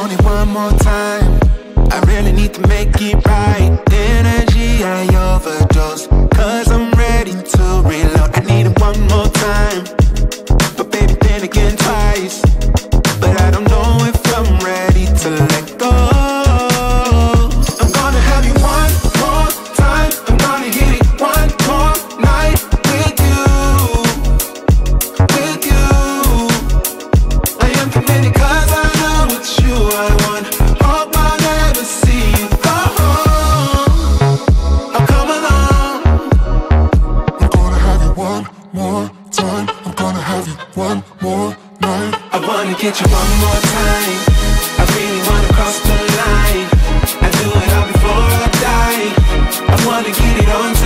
want it one more time. I really need to make it right. more time. I'm gonna have you one more night. I wanna get you one more time. I really wanna cross the line. I do it all before I die. I wanna get it on